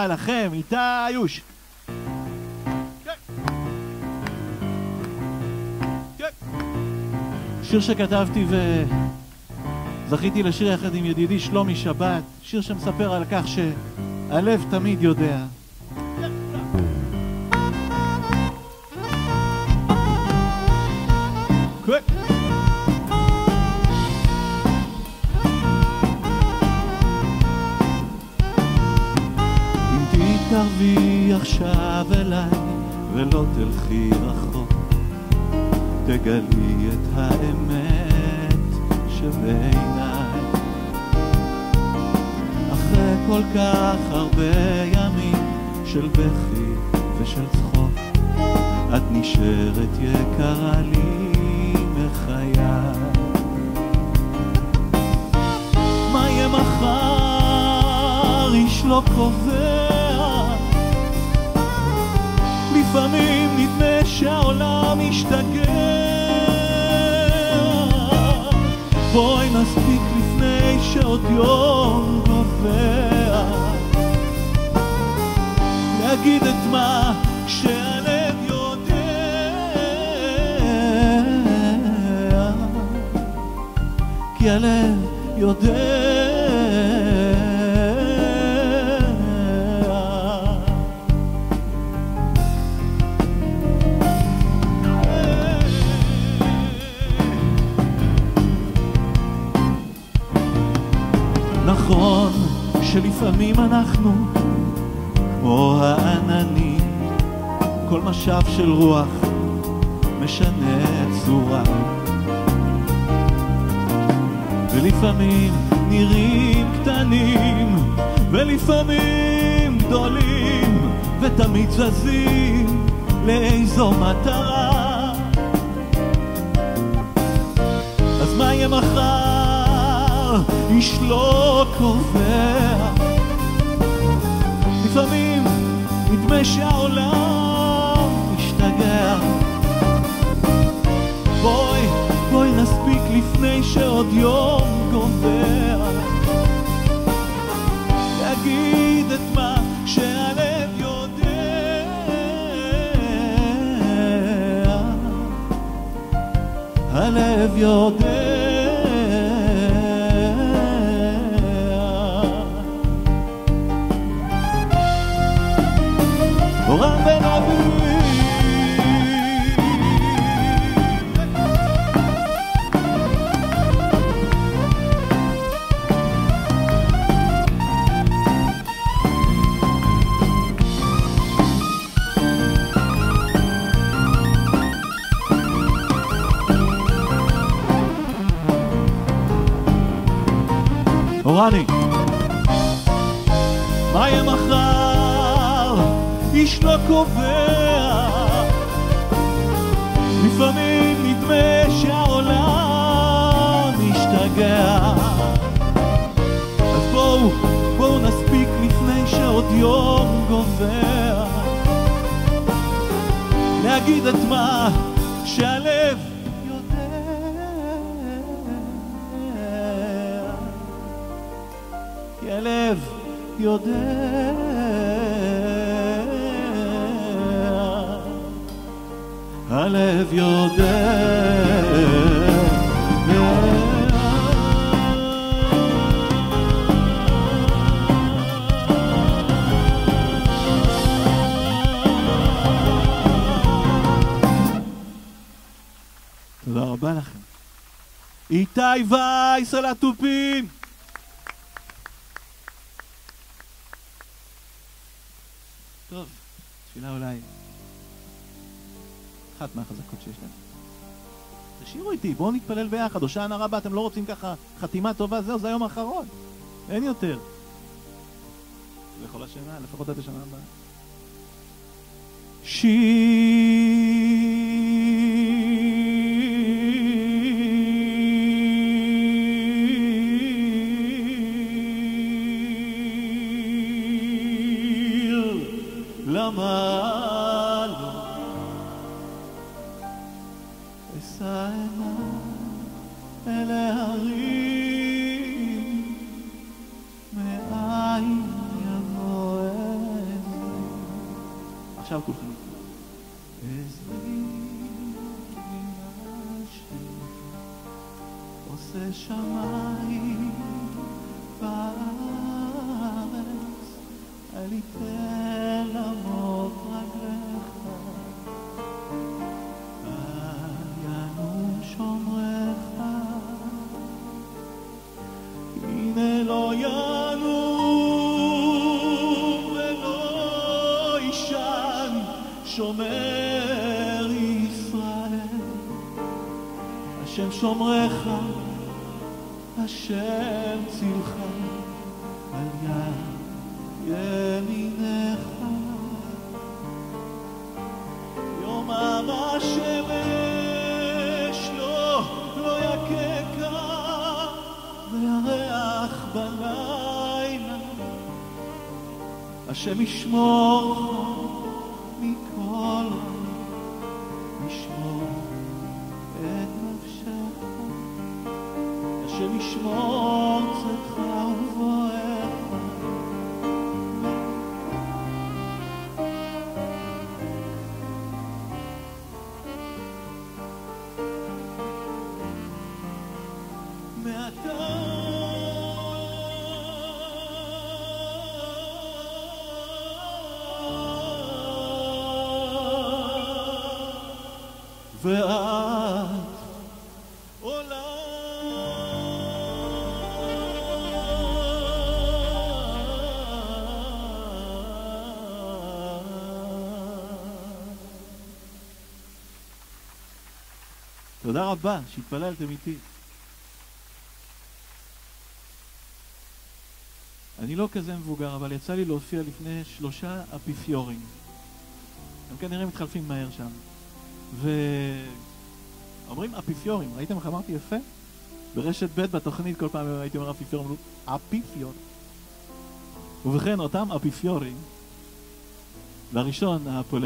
לכם, איתה איוש. שיר שכתבתי וזכיתי לשיר יחד עם ידידי שלומי שבת, שיר שמספר על כך שהלב תמיד יודע. quick. תתקרבי עכשיו אליי ולא תלכי רחוק, תגלי את האמת שבעיניי. אחרי כל כך הרבה ימים של בכי ושל צחוק, את נשארת יקרה לי מחיי. מה יהיה מחר איש לא קובע לפעמים נדמה שהעולם משתגע בואי נספיק לפני שעוד יום גובע להגיד את מה שהלב יודע. כי הלב יודע שלפעמים אנחנו כמו העננים, כל משב של רוח משנה צורה. ולפעמים נראים קטנים, ולפעמים גדולים, ותמיד זזים לאיזו מטרה. אז מה יהיה מחר? איש לא קובע. לפעמים נדמה שהעולם משתגע. בואי, בואי נספיק לפני שעוד יום גובע. להגיד את מה שהלב יודע. הלב יודע. אורן בן אבי אורני מה יהיה מחר? איש לא קובע. לפעמים נדמה שהעולם משתגע אז בואו, בואו נספיק לפני שעוד יום גובע להגיד את מה שהלב יודע. כי הלב יודע הלב יודע תודה רבה לכם. איתי וייס על התופים! טוב, תפילה אולי אחת מהחזקות שיש לנו. תשאירו איתי, בואו נתפלל ביחד. הושענא רבה, אתם לא רוצים ככה חתימה טובה, זהו, זה היום האחרון. אין יותר. לכל השנה, לפחות עד השנה הבאה. שיר למה עכשיו כולכם איתי. עזרי השם, עושה שמיים וארץ, אל יתן למות שומר ישראל, השם שומרך, השם צילך, על יד ימינך. יומם השמש לא, לא יככה, וירח בלילה. השם ישמור השם ישמור צאתך ובואך. מעתה ואת תודה רבה שהתפללתם איתי. אני לא כזה מבוגר, אבל יצא לי להופיע לפני שלושה אפיפיורים. הם כנראה מתחלפים מהר שם. ואומרים אפיפיורים, ראיתם איך אמרתי יפה? ברשת ב' בתוכנית כל פעם הייתי אומר אפיפיור, אמרו אפיפיור. ובכן, אותם אפיפיורים, והראשון, הפולני,